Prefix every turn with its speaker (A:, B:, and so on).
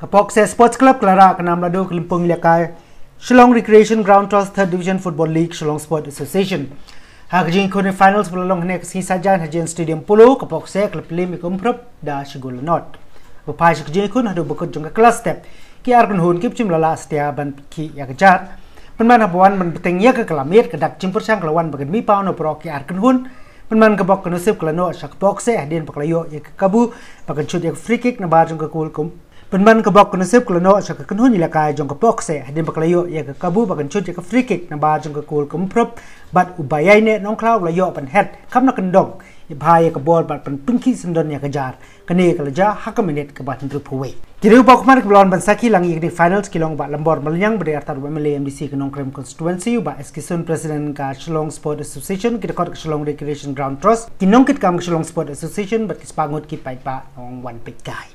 A: Kapok se Sports Club Clara kenam lado kelimpung liakai Shillong Recreation Ground Trust Third Division Football League Shillong Sport Association. Hak jing kone finals belalong hene kesi sajan hajian stadium polo kapok se klub lim ikum prop da shigul not. Bapai shik jing kun hadu bekut jong kelas step ki ar kun hun kip lala setia ban ki ya kejar. Penman habuan men beteng ya ke kelamit kedak cimpur sang kelawan bagan mi pau no pro ki ar kun hun. Penman kebok kenusip kelano shak bok se hadin paklayo ya ke kabu bagan chut ya free kick na bar jong ke kul kum Penman ke bok kena sip kelano sa ke kenhun ila kai jong ke bok se. Hadin baklayo ya ke kabu bakan chut ya ke free kick na ba jong ke kul kum prop bat ubayai ne nong klau la yo pan head kam na kendong. Ya bhai ke bol bat pan pungki sendon ya kejar. Kene ke leja hak minit ke bat ndrup huwe. Jadi upa kumar ke blon ban saki lang di finals kilong ba lambor melyang beri artar ba mele MDC ke nong krem constituency ba eskisun president ka Shillong Sport Association kita kod ke Shillong Recreation Ground Trust. Kinong kit kam ke Shillong Sport Association bat kispangut ki pait ba nong one pick guy